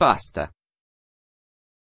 pasta.